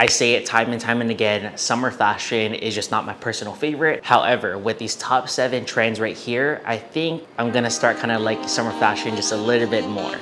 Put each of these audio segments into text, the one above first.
I say it time and time and again, summer fashion is just not my personal favorite. However, with these top seven trends right here, I think I'm gonna start kind of like summer fashion just a little bit more.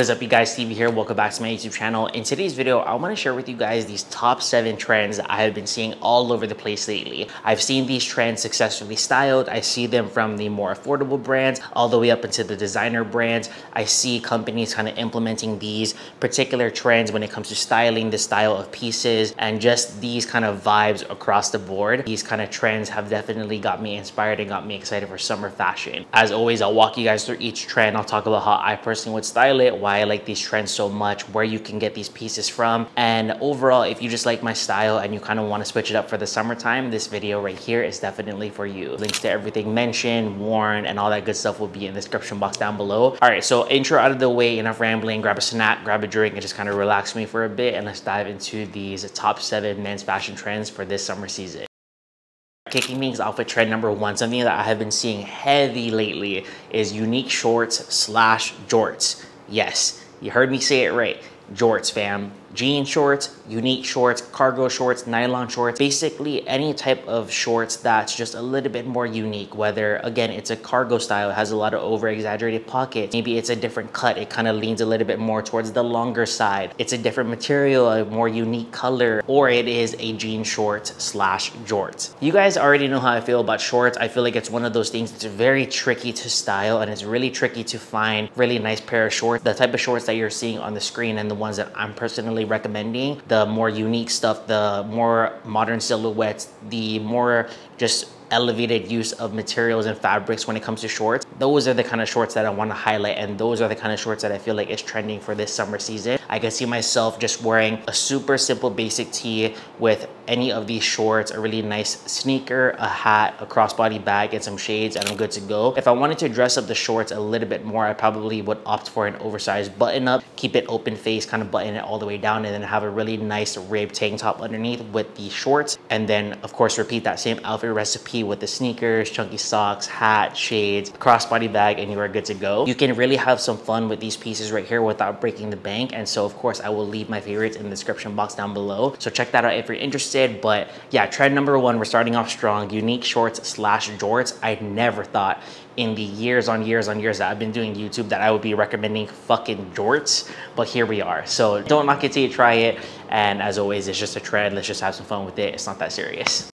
What is up you guys, Stevie here. Welcome back to my YouTube channel. In today's video, I wanna share with you guys these top seven trends I have been seeing all over the place lately. I've seen these trends successfully styled. I see them from the more affordable brands all the way up into the designer brands. I see companies kind of implementing these particular trends when it comes to styling, the style of pieces, and just these kind of vibes across the board. These kind of trends have definitely got me inspired and got me excited for summer fashion. As always, I'll walk you guys through each trend. I'll talk about how I personally would style it, why I like these trends so much, where you can get these pieces from. And overall, if you just like my style and you kind of want to switch it up for the summertime, this video right here is definitely for you. Links to everything mentioned, worn, and all that good stuff will be in the description box down below. All right, so intro out of the way, enough rambling, grab a snack, grab a drink, and just kind of relax me for a bit. And let's dive into these top seven men's fashion trends for this summer season. Kicking things off with trend number one, something that I have been seeing heavy lately is unique shorts slash jorts. Yes, you heard me say it right. Jorts, fam jean shorts, unique shorts, cargo shorts, nylon shorts, basically any type of shorts that's just a little bit more unique, whether again, it's a cargo style, it has a lot of over exaggerated pockets, maybe it's a different cut, it kind of leans a little bit more towards the longer side, it's a different material, a more unique color, or it is a jean short slash jorts. You guys already know how I feel about shorts. I feel like it's one of those things that's very tricky to style and it's really tricky to find really nice pair of shorts. The type of shorts that you're seeing on the screen and the ones that I'm personally recommending. The more unique stuff, the more modern silhouettes, the more just elevated use of materials and fabrics when it comes to shorts. Those are the kind of shorts that I want to highlight and those are the kind of shorts that I feel like is trending for this summer season. I can see myself just wearing a super simple basic tee with any of these shorts, a really nice sneaker, a hat, a crossbody bag, and some shades, and I'm good to go. If I wanted to dress up the shorts a little bit more, I probably would opt for an oversized button up, keep it open face, kind of button it all the way down, and then have a really nice ribbed tank top underneath with the shorts. And then, of course, repeat that same outfit recipe with the sneakers, chunky socks, hat, shades, crossbody bag, and you are good to go. You can really have some fun with these pieces right here without breaking the bank. And so of course I will leave my favorites in the description box down below. So check that out if you're interested. But yeah, trend number one, we're starting off strong. Unique shorts slash jorts. I never thought in the years on years on years that I've been doing YouTube that I would be recommending fucking jorts, but here we are. So don't knock it till you try it. And as always, it's just a trend. Let's just have some fun with it. It's not that serious.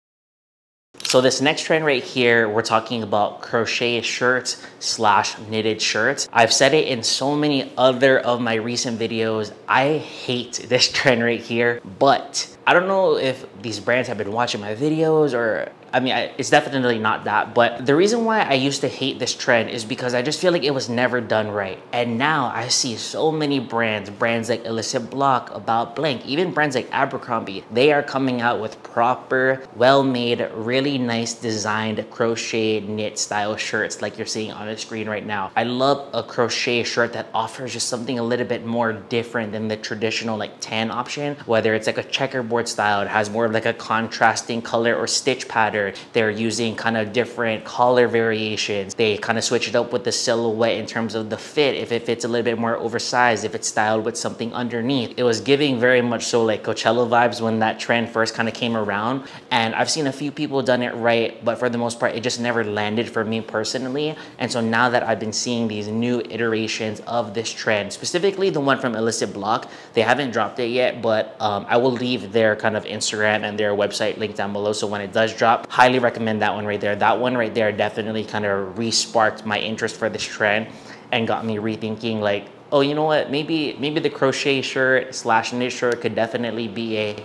So this next trend right here, we're talking about crochet shirts slash knitted shirts. I've said it in so many other of my recent videos. I hate this trend right here, but I don't know if these brands have been watching my videos or I mean, I, it's definitely not that. But the reason why I used to hate this trend is because I just feel like it was never done right. And now I see so many brands, brands like Illicit Bloc, About Blank, even brands like Abercrombie, they are coming out with proper, well-made, really nice designed crochet knit style shirts like you're seeing on the screen right now. I love a crochet shirt that offers just something a little bit more different than the traditional like tan option, whether it's like a checkerboard style, it has more of like a contrasting color or stitch pattern, they're using kind of different color variations. They kind of switch it up with the silhouette in terms of the fit. If it fits a little bit more oversized, if it's styled with something underneath. It was giving very much so like Coachella vibes when that trend first kind of came around. And I've seen a few people done it right, but for the most part, it just never landed for me personally. And so now that I've been seeing these new iterations of this trend, specifically the one from Illicit Bloc, they haven't dropped it yet, but um, I will leave their kind of Instagram and their website link down below. So when it does drop, highly recommend that one right there. That one right there definitely kind of re-sparked my interest for this trend and got me rethinking like, oh, you know what? Maybe maybe the crochet shirt slash knit shirt could definitely be a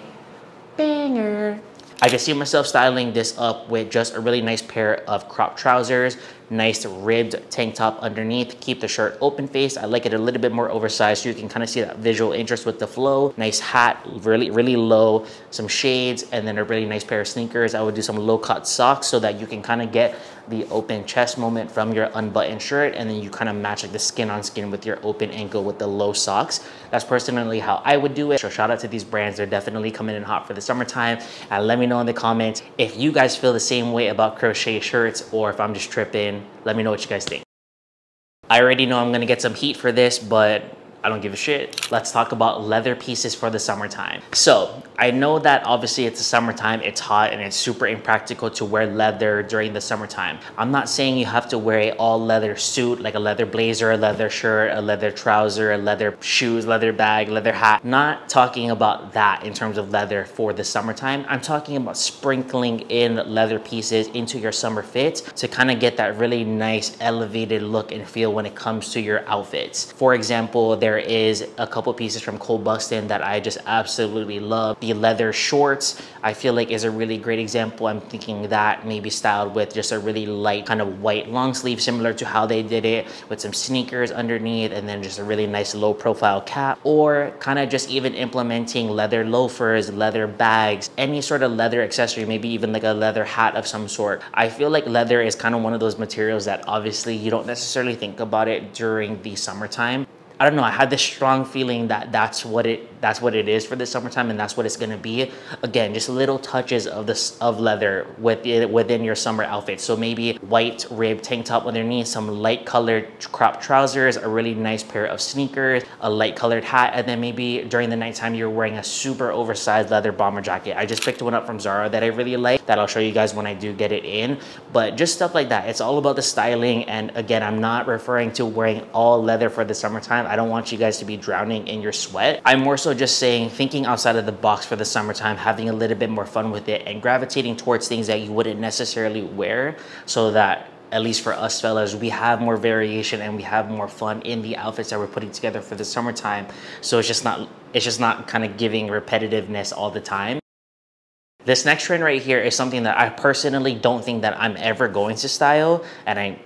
banger. I can see myself styling this up with just a really nice pair of crop trousers, nice ribbed tank top underneath, keep the shirt open face. I like it a little bit more oversized so you can kind of see that visual interest with the flow. Nice hat, really, really low, some shades, and then a really nice pair of sneakers. I would do some low cut socks so that you can kind of get the open chest moment from your unbuttoned shirt and then you kind of match like the skin on skin with your open ankle with the low socks. That's personally how I would do it. So shout out to these brands. They're definitely coming in hot for the summertime. And let me know in the comments if you guys feel the same way about crochet shirts or if I'm just tripping. Let me know what you guys think. I already know I'm gonna get some heat for this, but I don't give a shit. Let's talk about leather pieces for the summertime. So I know that obviously it's the summertime, it's hot and it's super impractical to wear leather during the summertime. I'm not saying you have to wear a all leather suit, like a leather blazer, a leather shirt, a leather trouser, a leather shoes, leather bag, leather hat. Not talking about that in terms of leather for the summertime. I'm talking about sprinkling in leather pieces into your summer fits to kind of get that really nice elevated look and feel when it comes to your outfits. For example, there there is a couple pieces from Cole Buxton that I just absolutely love. The leather shorts, I feel like is a really great example. I'm thinking that maybe styled with just a really light kind of white long sleeve, similar to how they did it with some sneakers underneath and then just a really nice low profile cap or kind of just even implementing leather loafers, leather bags, any sort of leather accessory, maybe even like a leather hat of some sort. I feel like leather is kind of one of those materials that obviously you don't necessarily think about it during the summertime. I don't know, I had this strong feeling that that's what it that's what it is for the summertime and that's what it's gonna be. Again, just little touches of this of leather within within your summer outfit. So maybe white rib tank top underneath, some light colored crop trousers, a really nice pair of sneakers, a light colored hat, and then maybe during the nighttime you're wearing a super oversized leather bomber jacket. I just picked one up from Zara that I really like that I'll show you guys when I do get it in. But just stuff like that. It's all about the styling. And again, I'm not referring to wearing all leather for the summertime. I don't want you guys to be drowning in your sweat. I'm more so just saying thinking outside of the box for the summertime, having a little bit more fun with it and gravitating towards things that you wouldn't necessarily wear so that at least for us fellas, we have more variation and we have more fun in the outfits that we're putting together for the summertime. So it's just not it's just not kind of giving repetitiveness all the time. This next trend right here is something that I personally don't think that I'm ever going to style and I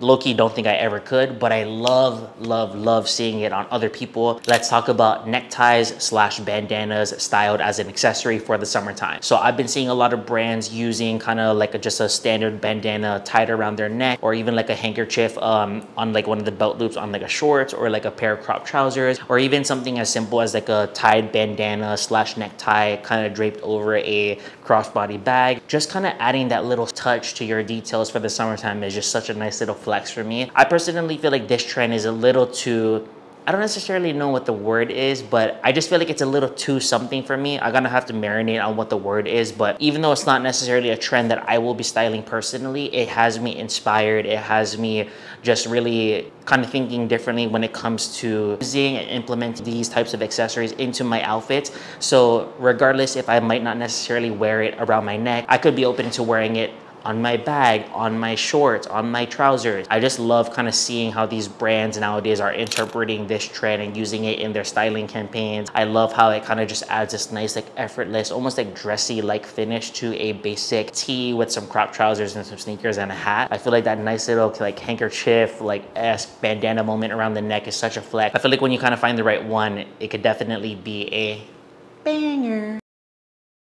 Loki don't think I ever could, but I love, love, love seeing it on other people. Let's talk about neckties slash bandanas styled as an accessory for the summertime. So I've been seeing a lot of brands using kind of like a, just a standard bandana tied around their neck or even like a handkerchief um, on like one of the belt loops on like a shorts or like a pair of crop trousers or even something as simple as like a tied bandana slash necktie kind of draped over a crossbody bag. Just kind of adding that little touch to your details for the summertime is just such a nice little flex for me. I personally feel like this trend is a little too I don't necessarily know what the word is, but I just feel like it's a little too something for me. I'm gonna have to marinate on what the word is, but even though it's not necessarily a trend that I will be styling personally, it has me inspired. It has me just really kind of thinking differently when it comes to using and implementing these types of accessories into my outfits. So regardless if I might not necessarily wear it around my neck, I could be open to wearing it on my bag, on my shorts, on my trousers. I just love kind of seeing how these brands nowadays are interpreting this trend and using it in their styling campaigns. I love how it kind of just adds this nice like effortless, almost like dressy like finish to a basic tee with some crop trousers and some sneakers and a hat. I feel like that nice little like handkerchief like esque bandana moment around the neck is such a flex. I feel like when you kind of find the right one, it could definitely be a banger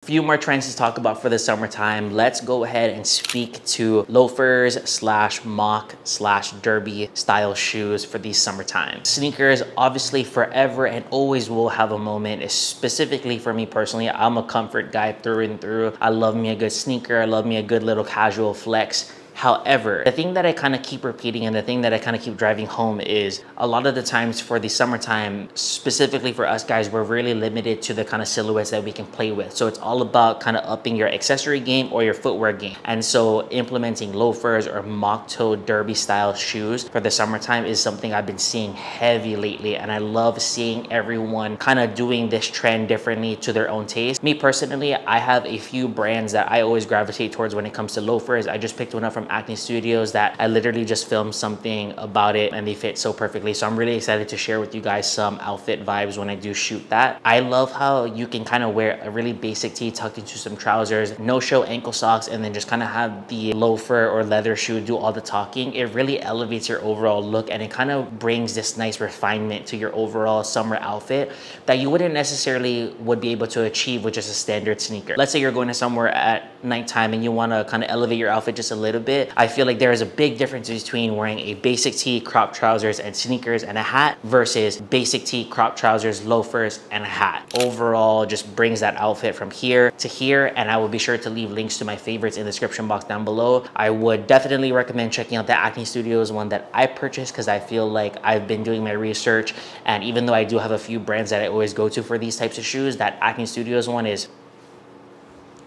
few more trends to talk about for the summertime. Let's go ahead and speak to loafers slash mock slash derby style shoes for these summertime. Sneakers obviously forever and always will have a moment, specifically for me personally. I'm a comfort guy through and through. I love me a good sneaker. I love me a good little casual flex. However, the thing that I kind of keep repeating and the thing that I kind of keep driving home is a lot of the times for the summertime, specifically for us guys, we're really limited to the kind of silhouettes that we can play with. So it's all about kind of upping your accessory game or your footwear game. And so implementing loafers or mock toe derby style shoes for the summertime is something I've been seeing heavy lately. And I love seeing everyone kind of doing this trend differently to their own taste. Me personally, I have a few brands that I always gravitate towards when it comes to loafers. I just picked one up from from Acne Studios that I literally just filmed something about it and they fit so perfectly. So I'm really excited to share with you guys some outfit vibes when I do shoot that. I love how you can kind of wear a really basic tee tucked into some trousers, no show ankle socks, and then just kind of have the loafer or leather shoe do all the talking. It really elevates your overall look and it kind of brings this nice refinement to your overall summer outfit that you wouldn't necessarily would be able to achieve with just a standard sneaker. Let's say you're going to somewhere at nighttime and you want to kind of elevate your outfit just a little bit I feel like there is a big difference between wearing a basic tee, crop trousers, and sneakers and a hat versus basic tee, crop trousers, loafers, and a hat. Overall, just brings that outfit from here to here, and I will be sure to leave links to my favorites in the description box down below. I would definitely recommend checking out the Acne Studios one that I purchased because I feel like I've been doing my research, and even though I do have a few brands that I always go to for these types of shoes, that Acne Studios one is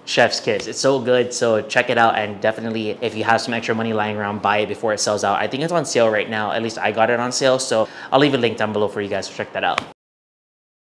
chef's kiss. It's so good so check it out and definitely if you have some extra money lying around buy it before it sells out. I think it's on sale right now. At least i got it on sale so i'll leave a link down below for you guys to check that out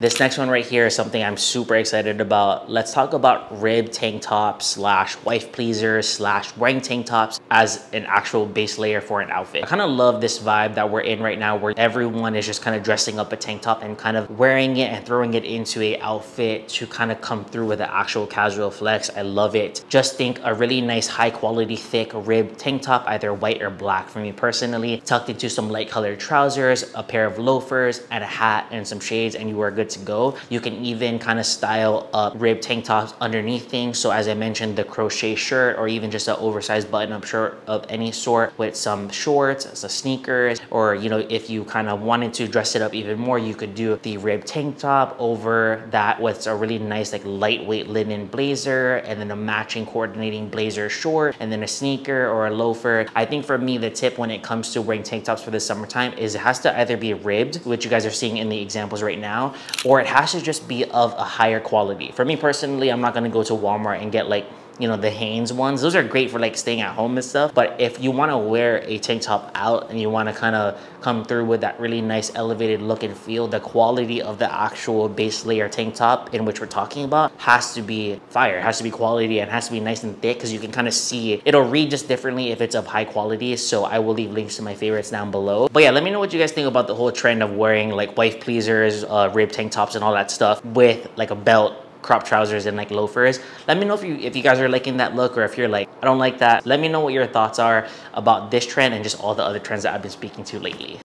this next one right here is something I'm super excited about. Let's talk about rib tank tops slash wife pleasers slash wearing tank tops as an actual base layer for an outfit. I kind of love this vibe that we're in right now where everyone is just kind of dressing up a tank top and kind of wearing it and throwing it into a outfit to kind of come through with an actual casual flex. I love it. Just think a really nice high quality thick rib tank top, either white or black for me personally, tucked into some light colored trousers, a pair of loafers and a hat and some shades and you are good to go. You can even kind of style up rib tank tops underneath things. So as I mentioned, the crochet shirt or even just an oversized button up shirt of any sort with some shorts, some sneakers, or you know, if you kind of wanted to dress it up even more, you could do the rib tank top over that with a really nice like lightweight linen blazer and then a matching coordinating blazer short and then a sneaker or a loafer. I think for me, the tip when it comes to wearing tank tops for the summertime is it has to either be ribbed, which you guys are seeing in the examples right now, or it has to just be of a higher quality. For me personally, I'm not gonna go to Walmart and get like you know, the Hanes ones. Those are great for like staying at home and stuff. But if you want to wear a tank top out and you want to kind of come through with that really nice elevated look and feel, the quality of the actual base layer tank top in which we're talking about has to be fire. It has to be quality and has to be nice and thick because you can kind of see it. It'll read just differently if it's of high quality. So I will leave links to my favorites down below. But yeah, let me know what you guys think about the whole trend of wearing like wife pleasers, uh, rib tank tops and all that stuff with like a belt crop trousers and like loafers. Let me know if you if you guys are liking that look or if you're like, I don't like that. Let me know what your thoughts are about this trend and just all the other trends that I've been speaking to lately.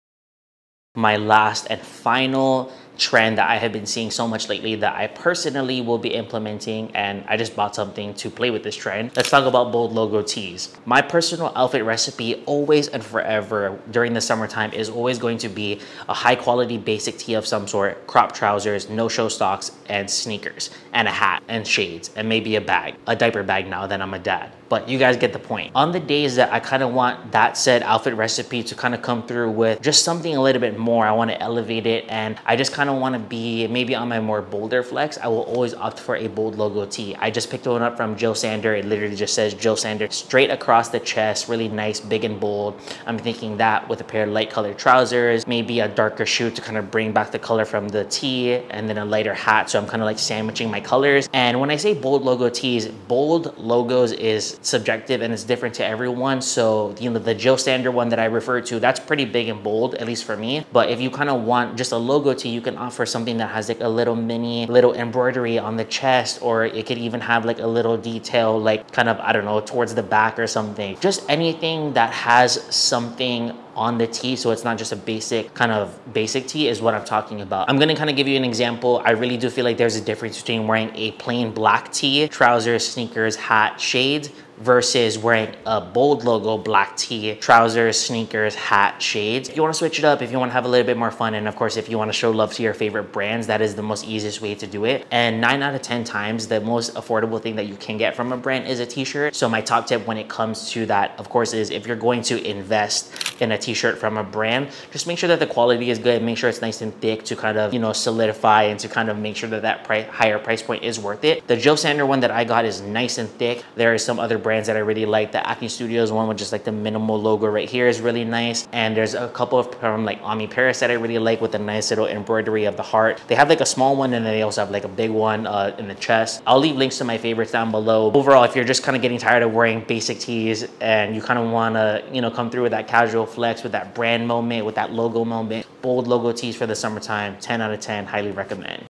My last and final trend that I have been seeing so much lately that I personally will be implementing and I just bought something to play with this trend. Let's talk about bold logo tees. My personal outfit recipe always and forever during the summertime is always going to be a high quality basic tee of some sort, crop trousers, no show stocks, and sneakers, and a hat, and shades, and maybe a bag, a diaper bag now that I'm a dad but you guys get the point. On the days that I kind of want that said outfit recipe to kind of come through with just something a little bit more, I want to elevate it and I just kind of want to be maybe on my more bolder flex, I will always opt for a bold logo tee. I just picked one up from Jil Sander. It literally just says Jil Sander straight across the chest, really nice, big and bold. I'm thinking that with a pair of light colored trousers, maybe a darker shoe to kind of bring back the color from the tee and then a lighter hat. So I'm kind of like sandwiching my colors. And when I say bold logo tees, bold logos is subjective and it's different to everyone. So, you know, the Jil Sander one that I referred to, that's pretty big and bold, at least for me. But if you kind of want just a logo tee, you can offer something that has like a little mini, little embroidery on the chest, or it could even have like a little detail, like kind of, I don't know, towards the back or something. Just anything that has something on the tee so it's not just a basic kind of basic tee is what I'm talking about. I'm gonna kind of give you an example. I really do feel like there's a difference between wearing a plain black tee, trousers, sneakers, hat, shades versus wearing a bold logo black tee, trousers, sneakers, hat, shades. If you want to switch it up, if you want to have a little bit more fun, and of course, if you want to show love to your favorite brands, that is the most easiest way to do it. And nine out of 10 times, the most affordable thing that you can get from a brand is a t-shirt. So my top tip when it comes to that, of course, is if you're going to invest in a t-shirt from a brand, just make sure that the quality is good, make sure it's nice and thick to kind of, you know, solidify and to kind of make sure that that price, higher price point is worth it. The Jil Sander one that I got is nice and thick. There are some other brands that I really like. The Acne Studios one with just like the minimal logo right here is really nice. And there's a couple of from like Ami Paris that I really like with a nice little embroidery of the heart. They have like a small one and then they also have like a big one uh, in the chest. I'll leave links to my favorites down below. Overall, if you're just kind of getting tired of wearing basic tees and you kind of want to, you know, come through with that casual flex, with that brand moment, with that logo moment, bold logo tees for the summertime, 10 out of 10, highly recommend.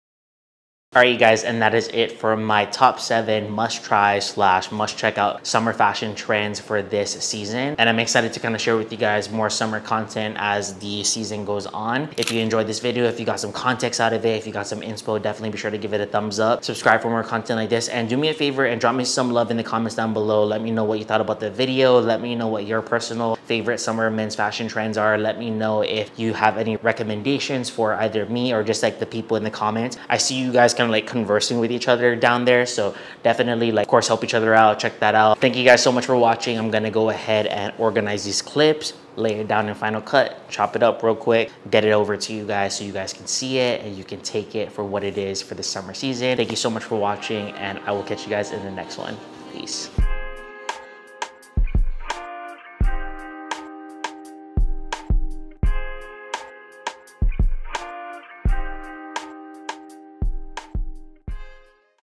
All right, you guys, and that is it for my top seven must try slash must check out summer fashion trends for this season. And I'm excited to kind of share with you guys more summer content as the season goes on. If you enjoyed this video, if you got some context out of it, if you got some inspo, definitely be sure to give it a thumbs up. Subscribe for more content like this and do me a favor and drop me some love in the comments down below. Let me know what you thought about the video. Let me know what your personal favorite summer men's fashion trends are. Let me know if you have any recommendations for either me or just like the people in the comments. I see you guys kind of like conversing with each other down there. So definitely like, of course, help each other out. Check that out. Thank you guys so much for watching. I'm gonna go ahead and organize these clips, lay it down in Final Cut, chop it up real quick, get it over to you guys so you guys can see it and you can take it for what it is for the summer season. Thank you so much for watching and I will catch you guys in the next one. Peace.